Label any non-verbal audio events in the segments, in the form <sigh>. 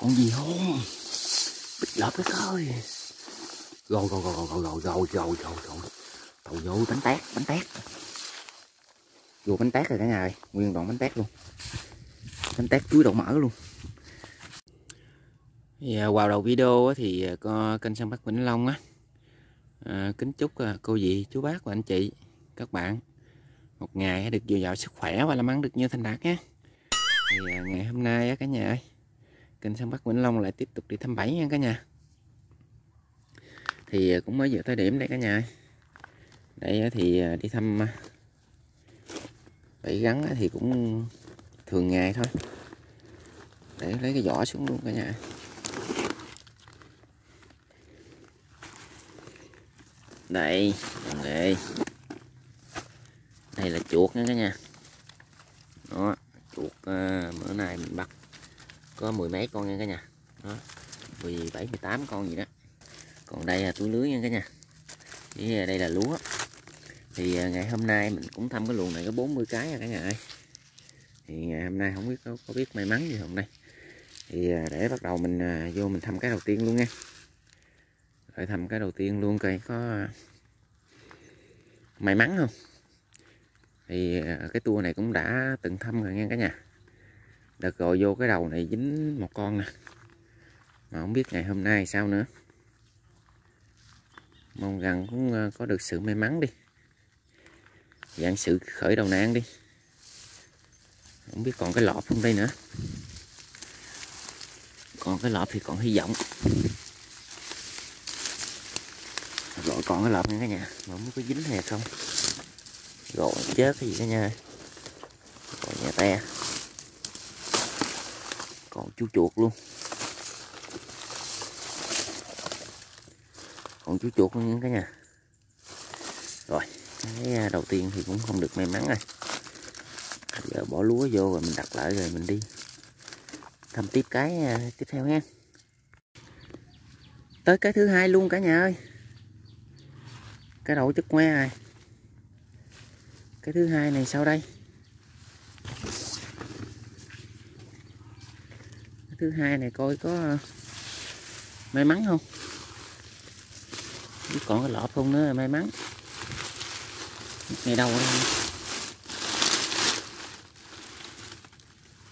con gì không? Bị lợp cái thôi. Rồi rồi rồi rồi rồi rồi rồi rồi rồi tàu vô bánh tét bánh tét. Vô bánh tét rồi cả nhà ơi. Nguyên đoạn bánh tét luôn. Bánh tét chuối đậu mỡ luôn. Thì, vào đầu video thì à, có kênh săn bắt Vĩnh Long á. À, kính chúc à, cô dì chú bác và anh chị các bạn một ngày được dồi dào sức khỏe và làm ăn được như thành đạt nhé. Thì à, ngày hôm nay á cả nhà ơi kênh săn bắt Vĩnh Long lại tiếp tục đi thăm bẫy nha cả nhà. Thì à, cũng mới vừa tới điểm đây cả nhà. Đây à, thì à, đi thăm bẫy gắn thì cũng thường ngày thôi. Để lấy cái vỏ xuống luôn cả nhà. Đây đồng đây là chuột nha cả nhà. Đó, chuột bữa nay mình bắt có mười mấy con nha cả nhà. Đó mười bảy mười tám con gì đó. Còn đây là túi lưới nha cả nhà. Với đây là lúa. Thì à, ngày hôm nay mình cũng thăm cái luồng này có 40 cái nha cả nhà ơi. Thì ngày hôm nay không biết có, có biết may mắn gì không đây. Thì à, để bắt đầu mình à, vô mình thăm cái đầu tiên luôn nha. Rồi thăm cái đầu tiên luôn coi có may mắn không. Thì cái tour này cũng đã từng thăm rồi nha cả nhà đợt rồi vô cái đầu này dính một con nè. Mà không biết ngày hôm nay sao nữa. Mong rằng cũng ờ, có được sự may mắn đi. Dạng sự khởi đầu nạn đi. Không biết còn cái lọp không đây nữa. Còn cái lọp thì còn hy vọng. Rồi còn cái lọp nha cả nhà. Mà không biết có dính hay không. Rồi chết cái gì đó nha gọi nhà te chú chuột luôn. Còn chú chuột luôn cả nhà. Rồi, cái à, đầu tiên thì cũng không được may mắn rồi. Giờ bỏ lúa vô rồi mình đặt lại rồi mình đi. Thăm tiếp cái à, tiếp theo nha tới cái thứ hai luôn cả nhà ơi. Cái đầu chất ngoe rồi cái thứ hai này sau đây. Thứ hai này coi có ờ, may mắn không? Chứ còn cái lọp không nữa là may mắn. Ngày đâu đây?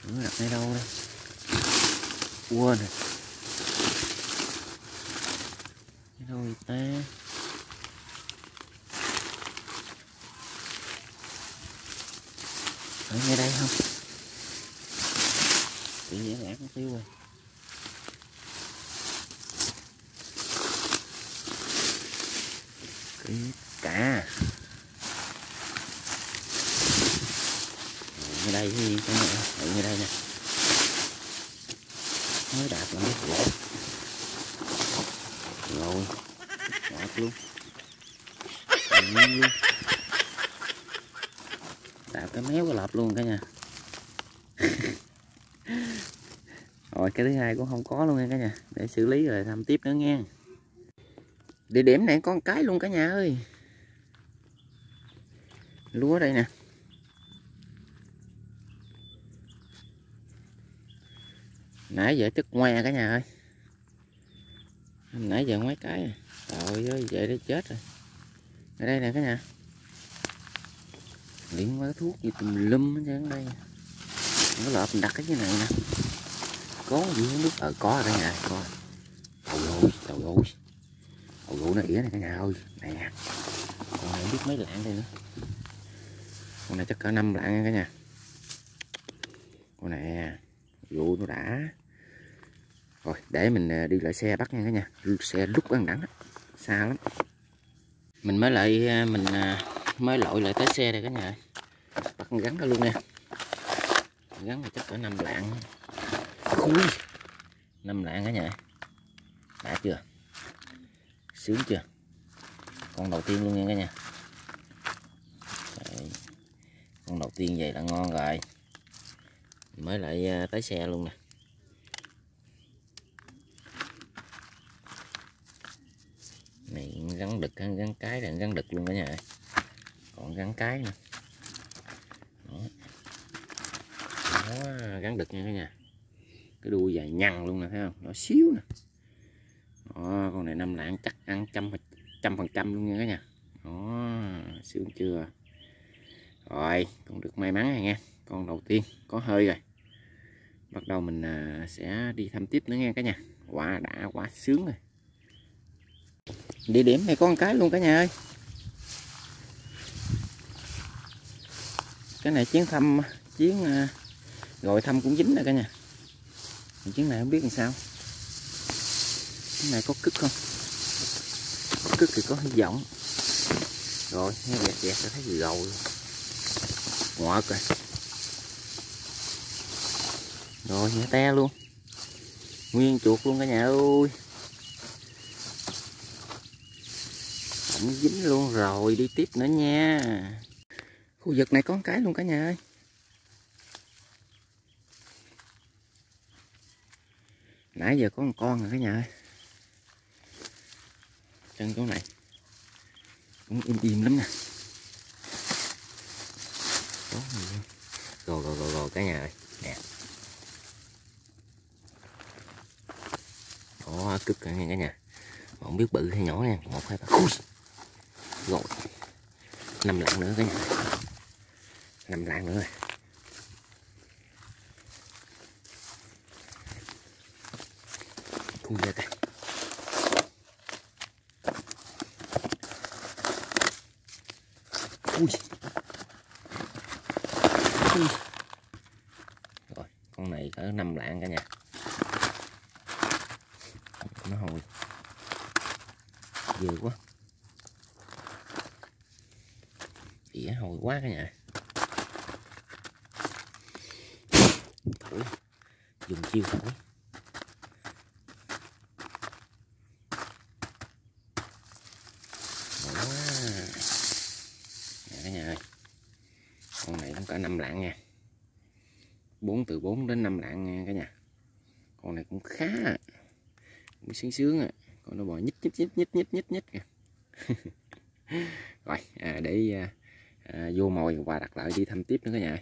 Nó đặt ngay đâu đây? Quên rồi ngay đâu người ta? Ở ngay đây không? Tiêu rồi. Cái cá. Ở đây thì cái này ở ngay đây nè. Mới đạp là mất gỗ. Rồi. Đạp luôn. Đạp cái méo cái lợp luôn cả nhà. Rồi, cái thứ hai cũng không có luôn nha cả nhà. Để xử lý rồi thăm tiếp nữa nha. Địa điểm này có một cái luôn cả nhà ơi. Lúa đây nè. Nãy giờ tức ngoe cả nhà ơi. Nãy giờ mấy cái. Rồi ơi, vậy đó chết rồi. Ở đây nè cả nhà. Liên quá thuốc gì tùm lum hết trơn đây. Nó lợp mình đặt cái như này nè có gì nước ở ờ có ở đây nè coi đầu gối đầu gối đầu gỗ nó ỉa này cả nhà ơi. Nè. Con này biết mấy lạng đây nữa. Con này chắc cả năm lạng nha cả nhà. Con này, vụ nó đã. Rồi, để mình ờ, đi lại xe bắt nha cả nhà. Xe lúc ăn đắng xa lắm. Mình mới lại ờ, mình ờ, mới lội lại tới xe đây cả nhà bắt con gắn ra luôn nha. Gắn là chắc cả năm lạng. Ui, năm lạng cả nhà đã chưa? Sướng chưa? Con đầu tiên luôn nha cả nhà. Đấy. con đầu tiên vậy là ngon rồi. Mới lại à, tới xe luôn nè. Này gắn đực gắn cái là gắn đực luôn cả nhà còn gắn cái nè đó. đó gắn đực nha cả nhà cái đuôi dài nhăn luôn nè thấy không? Nhỏ xíu nè. Đó, con này năm lạng chắc ăn trăm trăm phần trăm luôn nha cả nhà. Đó sướng chưa rồi con được may mắn này nha. Con đầu tiên có hơi rồi. Bắt đầu mình à, sẽ đi thăm tiếp nữa nha cả nhà. Quá đã quá sướng rồi. Địa điểm này có một cái luôn cả nhà ơi. Cái này chuyến thăm chuyến à, gọi thăm cũng dính rồi cả nhà chiếc này không biết làm sao. Cái này có cứt không? Có cứt thì có hy vọng rồi, nghe dẹt dẹt thấy gì gầu luôn. Ngọt rồi. Rồi nhẹ te luôn. Nguyên chuột luôn cả nhà ơi. Không dính luôn rồi, đi tiếp nữa nha. Khu vực này có cái luôn cả nhà ơi. Nãy giờ có một con rồi cả nhà ơi. Chân chỗ này. Cũng im im lắm nè. Có gì không gò gò gò gò cả nhà ơi. Nè. Có cực cả nha cả nhà. Không biết bự hay nhỏ nha. Một, hai, ba. Ui. rồi. Năm lạng nữa cả nhà. Năm lặng nữa rồi. Thu ra coi ui. Ui. Rồi, con này cỡ năm lạng cả nhà. Nó hồi. Vừa quá. Dĩa hồi quá cả nhà. Thổi dùng chiêu thổi Đó. Nè cả nhà ơi con này cũng cả năm lạng nha 4 từ 4 đến 5 lạng nha cả nhà. Con này cũng khá à. cũng sướng sướng à. Con nó bò nhích nhích nhích nhích nhích nhích nhích kìa. <laughs> Rồi à, để à, à, vô mồi và đặt lại đi thăm tiếp nữa cả nhà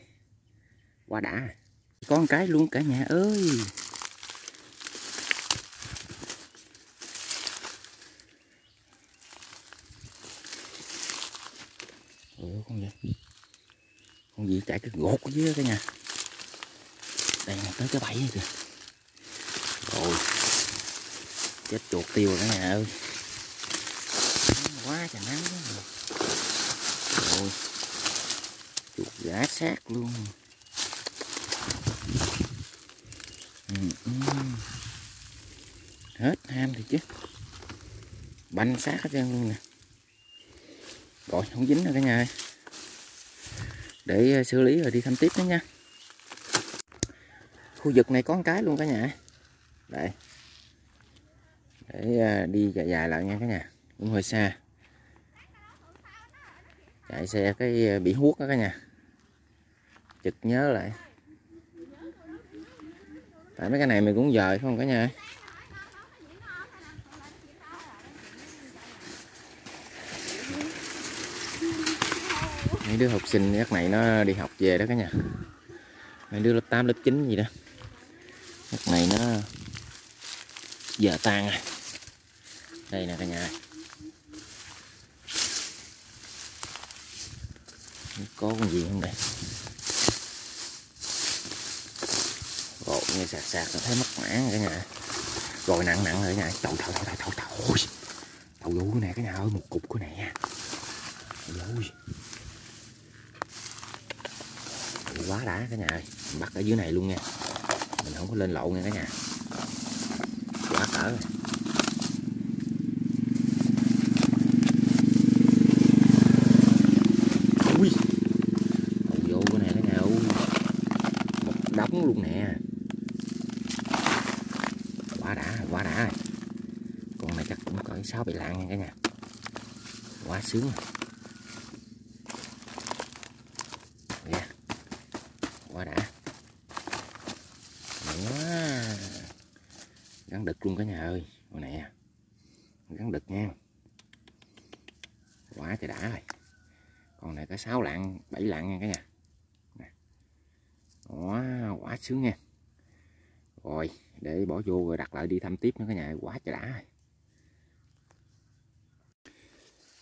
quá đã. Có một cái luôn cả nhà ơi. Ủa, con gì? Con gì chạy cái gột dưới cả nhà đây nè tới cái bẫy này kìa. Rồi. Chết chuột tiêu rồi cả nhà ơi. Quá trời nắng quá rồi. chuột gã sát luôn. Ừ, ừ. hết ham thì chứ. Banh sát hết trơn luôn nè. Rồi không dính rồi cả nhà ơi. Để ờ, xử lý rồi đi thăm tiếp nữa nha khu vực này có một cái luôn cả nhà. Đây. Để à, đi dài dài lại nha cả nhà. Cũng hơi xa. Chạy xe cái à, bị huốt đó cả nhà. Chực nhớ lại. Tại mấy cái này mình cũng dời không cả nhà? Mấy đứa học sinh các này nó đi học về đó cả nhà. Mấy đứa lớp 8 lớp 9 gì đó mặt này nó giờ tan rồi đây nè cả nhà có con gì không đây? Rồi nghe sạc sạc là thấy mất mãn cả nhà. Rồi nặng nặng rồi cả nhà. Trời trời trời trời trời. Ôi đầu vô cái này cả nhà ơi, một cục cái này nha ôi quá đã cả nhà ơi. Bắt ở dưới này luôn nha mình không có lên lộn nha cả nhà. Quá cỡ rồi. Ui. Đầu vô cái này cả nhà ui. Một đống luôn nè. Quá đã quá đã rồi. Con này chắc cũng cỡ sáu bảy lạng nha cả nhà. Quá sướng rồi yeah. quá đã quá gắn đực luôn cả nhà ơi. Con nè gắn đực nha. Quá trời đã rồi. Còn này có 6 lạng 7 lạng nha cả nhà. Nè. quá quá sướng nha. Rồi, để bỏ vô rồi đặt lại đi thăm tiếp nữa cả nhà quá trời đã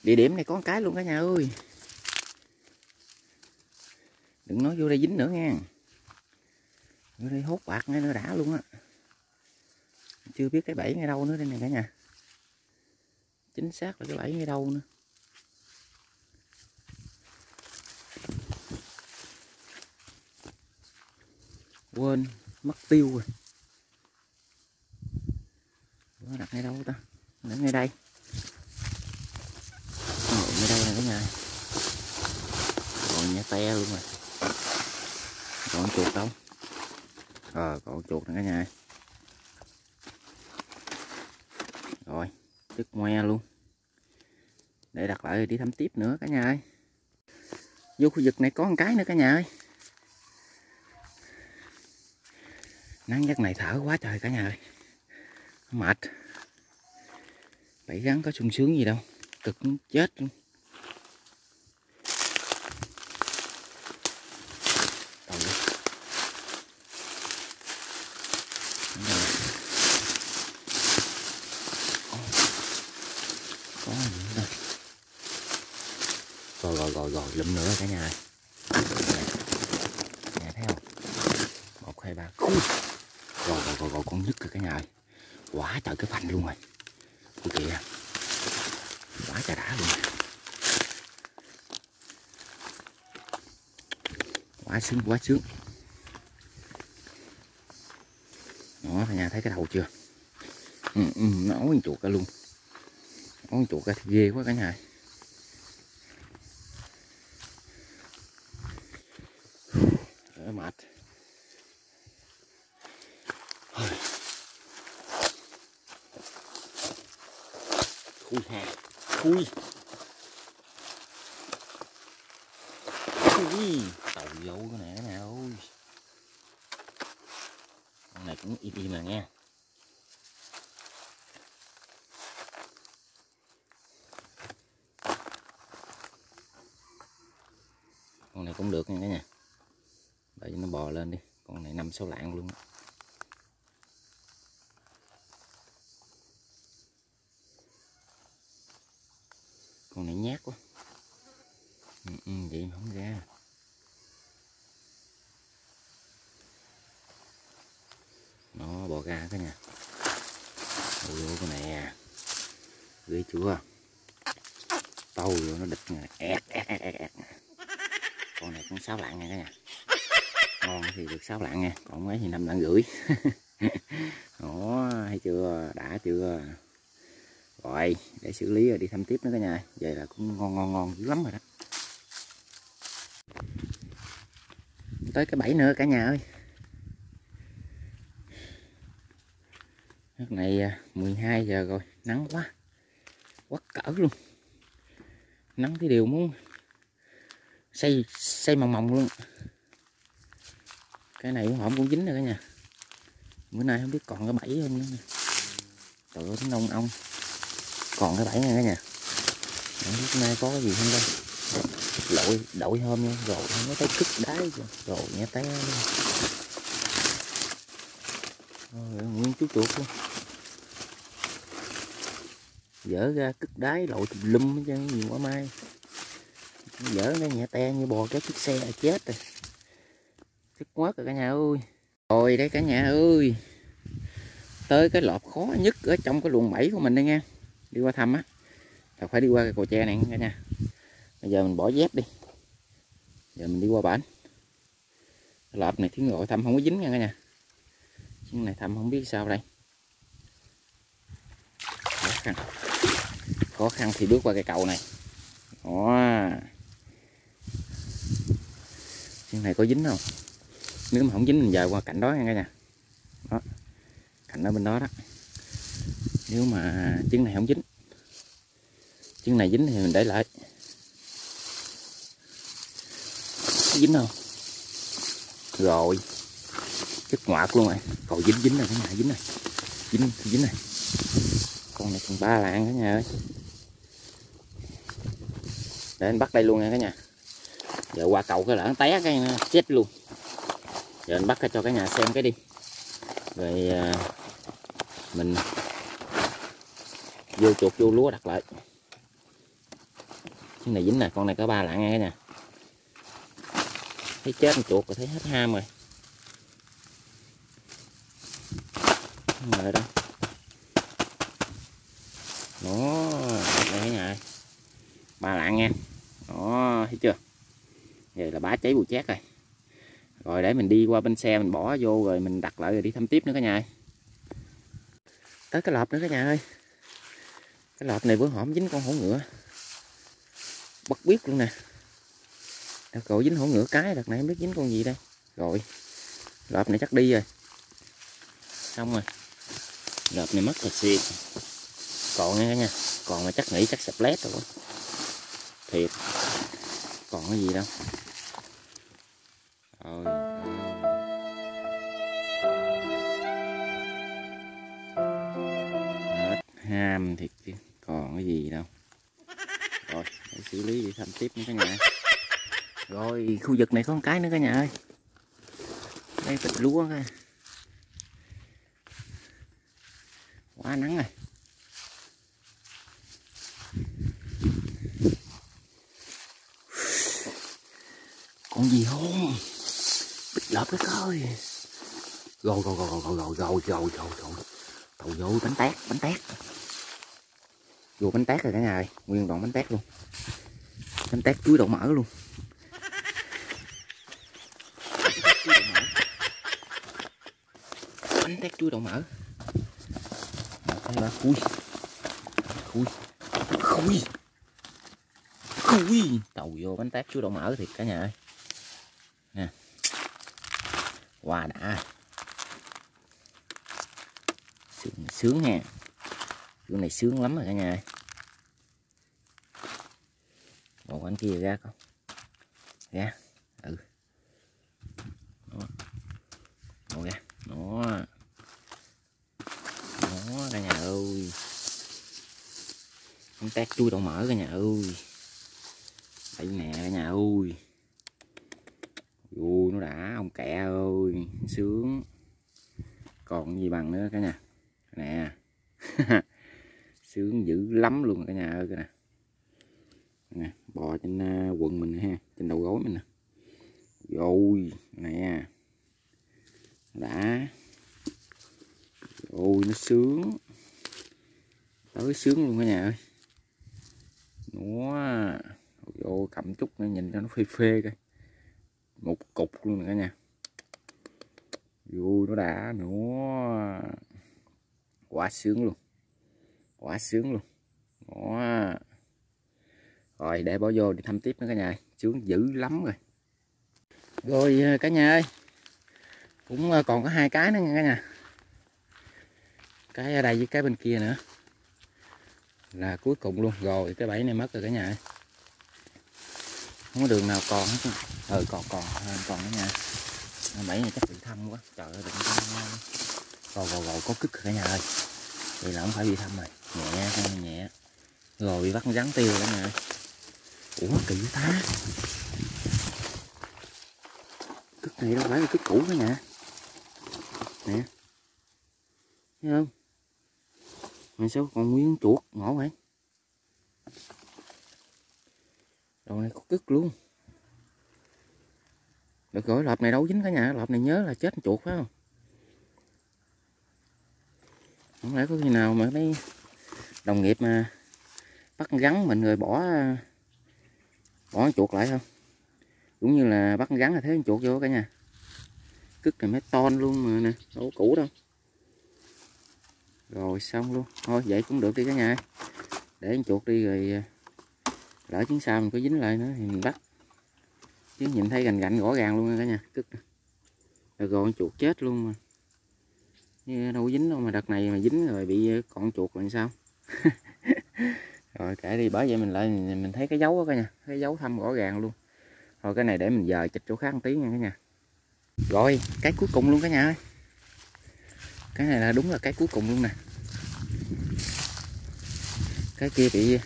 địa điểm này có cái luôn cả nhà ơi. Đừng nói vô đây dính nữa nha. Vô đây hốt bạc ngay nó đã luôn á chưa biết cái bẫy ngay đâu nữa đây này cả nhà. Chính xác là cái bẫy ngay đâu nữa. Quên mất tiêu rồi. Nó đặt ngay đâu ta? Nó ngay đây. Ờ, Ồ, ngay đây nè cả nhà. Còn nhà te luôn rồi. Còn chuột đâu? Ờ còn chuột nè cả nhà rồi đứt ngoe luôn. Để đặt lại đi thăm tiếp nữa cả nhà ơi. Vô khu vực này có một cái nữa cả nhà ơi. Nắng giấc này thở quá trời cả nhà ơi. Mệt. Bẫy rắn có sung sướng gì đâu. Cực chết luôn Đầu đi. Đúng rồi. có gì nữa đâu rồi rồi rồi rồi lụm nữa cả nhà ơi Nè. Nè, thấy không một hai ba Ui. rồi rồi rồi rồi con nhức rồi cả nhà ơi quá trời cái phanh luôn rồi kìa. Quá trà đã luôn. Quá sướng quá sướng. Đó cả nhà thấy cái đầu chưa? Ừ, ừ, nó ối chuột cả luôn. Ối chuột cả thì ghê quá cả nhà ơi. Đỡ mệt Thôi. Khui hà Khui Khui Tàu vô cái này cái nào ơi con này cũng im im mà nha Con này cũng được nha cả nhà. Đợi cho nó bò lên đi. Con này năm sáu lạng luôn đó. con này nhát quá ừ, ừ, vậy mà không ra nó bò ra cái nha ôi ôi con này à ghê chưa tâu vô nó địch nè ẹt ẹt ẹt ẹt ẹt con này cũng sáu lạng nha cả nhà ngon thì được sáu lạng nha còn mấy thì năm lạng rưỡi đó <laughs> hay chưa? Đã chưa? Rồi, để xử lý rồi đi thăm tiếp nữa cả nhà. Vậy là cũng ngon ngon ngon dữ lắm rồi đó. Tới cái bẫy nữa cả nhà ơi. Lúc này à, 12 giờ rồi, nắng quá. Quá cỡ luôn. Nắng cái điều muốn xây xây mòng mòng luôn. Cái này hổm cũng dính rồi cả nhà. Bữa nay không biết còn cái bẫy không nữa nè trời ơi nó nông ong. Còn cái bẫy nha cả nhà. Không biết nay có cái gì không đây lội đội hôm nha. Rồi không có thấy cứt đáy rồi, rồi nhá té rồi, nguyên chú chuột luôn. Dở ra cứt đáy lội tùm lum hết trơn nhiều quá mai dở nó nhẹ te như bò cái chiếc xe là chết rồi. Chết quá rồi cả nhà ơi. Rồi đây cả nhà ơi. Tới cái lọp khó nhất ở trong cái luồng bẫy của mình đây nha. Đi qua thăm á. Là phải đi qua cái cò tre này cả nhà. Bây giờ mình bỏ dép đi. Giờ mình đi qua bản lọt này tiếng gọi thăm không có dính nha cả nhà. Tiếng này thăm không biết sao đây. Khó khăn. Khó khăn thì bước qua cái cầu này. Đó tiếng này có dính không? Nếu mà không dính mình dời qua cạnh đó nha. Cả nhà đó, cạnh ở bên đó đó. Nếu mà trứng này không dính trứng này dính thì mình để lại. Dính không? Rồi chất ngoạc luôn rồi. Còn dính dính rồi, cái nhà dính này dính dính này con này còn ba lạng cả nhà ơi. Để anh bắt đây luôn nha cả nhà giờ qua cầu cái lỡ té cái chết luôn. Giờ anh bắt cho cả nhà xem cái đi. Rồi à, mình vô chuột, vô lúa đặt lại. Cái này dính nè, con này có ba lạng nghe nè thấy chết chuột rồi thấy hết ham rồi. Rồi đó đó, đây nhà ba lạng nha đó, thấy chưa? Vậy là bá cháy bùi chét rồi. Rồi để mình đi qua bên xe mình bỏ vô rồi mình đặt lại rồi đi thăm tiếp nữa cả nhà ơi. Tới cái lợp nữa cả nhà ơi. Cái lợp này bữa hổm dính con hổ ngựa. Bất biết luôn nè. Đợt rồi dính hổ ngựa cái, đợt này không biết dính con gì đây. Rồi lợp này chắc đi rồi. Xong rồi. Lợp này mất rồi, xịt. Còn nha cả nhà, còn mà chắc nghĩ chắc sập lét rồi. Thiệt. Còn cái gì đâu. Thành tiếp nữa cả nhà. Rồi, khu vực này có một cái nữa cả nhà ơi. Đây bịch lúa coi quá nắng rồi. Con gì không bịch lợp đó coi rồi rồi rồi rồi rồi rồi rồi rồi rồi. Tàu vô bánh tét bánh tét. Vô bánh tét rồi cả nhà ơi. Nguyên đoạn bánh tét luôn bánh tét chuối đậu mỡ luôn. Bánh tét chuối đậu mỡ. Đây là khui. Khui. Khui. Khui. Tàu vô bánh tét chuối đậu mỡ thiệt cả nhà ơi. Nè. Quà đã. Sướng, sướng nha. Chỗ này sướng lắm rồi cả nhà ơi. Còn kia ra không ra dạ. ừ. Đó Ngồi ra. Đó đó cả nhà ơi. Không tét chui đậu mỡ cả nhà ơi. Đây nè cả nhà ơi. Ui, nó đã, ông kẹ ơi. Sướng. Còn gì bằng nữa cả nhà. Nè. <laughs> Sướng dữ lắm luôn cả nhà ơi cả nhà nè, bò trên ờ, quần mình ha, trên đầu gối mình nè. Rồi, nè. Đã. Ôi nó sướng. Tới sướng luôn cả nhà ơi. Nó vô cầm chút nữa nhìn cho nó phê phê coi. Một cục luôn cả nhà. Vui nó đã nữa quá sướng luôn. Quá sướng luôn. Nó rồi, để bỏ vô đi thăm tiếp nữa cả nhà sướng dữ lắm rồi. Rồi ờ, cả nhà ơi. Cũng ờ, còn có hai cái nữa nha cả nhà. Cái ở đây với cái bên kia nữa. Là cuối cùng luôn. Rồi, cái bẫy này mất rồi cả nhà ơi. Không có đường nào còn hết ừ còn còn à, còn cả nhà bẫy này chắc bị thâm quá. Trời ơi, đừng có rồi rồi rồi có cứt cả nhà ơi. Vậy là không phải bị thâm rồi. Nhẹ con nhẹ. Rồi, bị bắt rắn tiêu cả nhà ơi ủa, kỳ ta? Cứt này đâu phải là cứt cũ đó nha. Nè. Thấy không? Mà sao còn nguyên chuột? Ngộ vậy? Đầu này có cứt luôn. Được rồi, lợp này đâu dính cả nhà. Lợp này nhớ là chết chuột phải không? Không lẽ có khi nào mà mấy đồng nghiệp mà bắt gắn mình rồi bỏ bỏ chuột lại không cũng như là bắt gắn là thế chuột vô cả nhà. Cứt này mấy ton luôn mà nè, đâu cũ đâu. Rồi xong luôn. Thôi, vậy cũng được đi cả nhà. Để con chuột đi rồi à, lỡ chuyến sau mình có dính lại nữa thì mình bắt. Chứ nhìn thấy gành gạnh rõ ràng luôn cả nhà, cứt rồi con chuột chết luôn mà. Như đâu có dính đâu mà đợt này mà dính rồi bị con chuột làm sao. <laughs> rồi kể đi, bởi vậy mình lại, mình thấy cái dấu đó cả nhà, cái dấu thăm rõ ràng luôn. Rồi, cái này để mình giờ chịch chỗ khác một tí nha cả nhà. Rồi, cái cuối cùng luôn cả nhà ơi. Cái này là đúng là cái cuối cùng luôn nè. Cái kia bị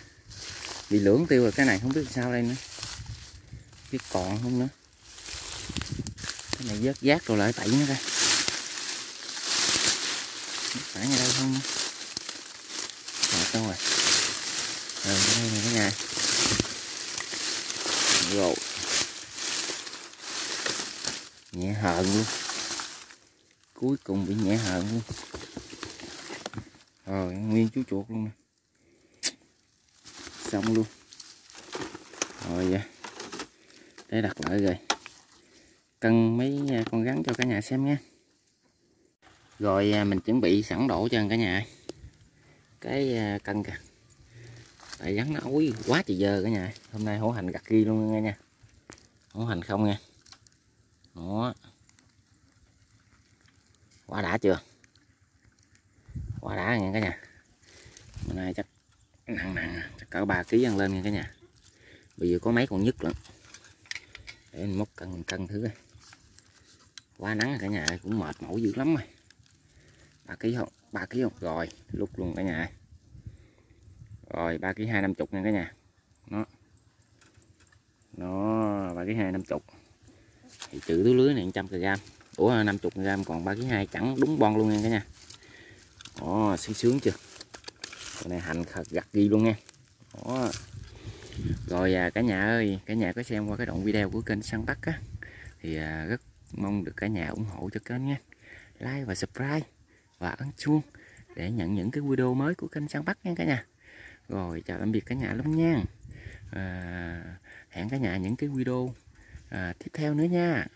bị lưỡng tiêu rồi, cái này không biết sao đây nữa. Biết còn không nữa. Cái này vớt giác rồi lại tẩy nữa ra. Phải ngay đây không? Rồi đâu rồi rồi, cái đây này cả nhà. Rồi nhẹ hờn luôn. Cuối cùng bị nhẹ hờn luôn. Rồi nguyên chú chuột luôn nè. Xong luôn. Rồi, vậy. Để đặt lại rồi. Cân mấy à, con rắn cho cả nhà xem nha. Rồi à, mình chuẩn bị sẵn đổ cho cả nhà. Cái à, cân kìa tại rắn nó ối quá trời dơ cả nhà. Hôm nay hổ hành gặt ghi luôn nghe nha. Hổ hành không nha. Đó quá đã chưa? Quá đã nha cả nhà. Hôm nay chắc nặng nặng, chắc cỡ ba ký ăn lên nha cả nhà. Bây giờ có mấy con nhất lận để mình móc cân cân thứ đây quá nắng cả nhà cũng mệt mỏi dữ lắm rồi. Ba ký không? Ba ký không? Rồi, lúc luôn cả nhà rồi ba kg hai năm chục nha cả nhà. Nó nó ba kg hai năm chục. Thì chữ túi lưới này trăm kg ủa năm chục gram còn ba kg hai chẳng đúng bon luôn nha cả nhà. Đó sướng sướng chưa? Cái này hành thật gặt ghi luôn nha. Đó. Rồi à, cả nhà ơi cả nhà có xem qua cái đoạn video của kênh săn bắt á thì à, rất mong được cả nhà ủng hộ cho kênh nha. Like và subscribe và ấn chuông để nhận những cái video mới của kênh săn bắt nha cả nhà rồi chào tạm biệt cả nhà lắm nha. À, hẹn cả nhà những cái video à, tiếp theo nữa nha.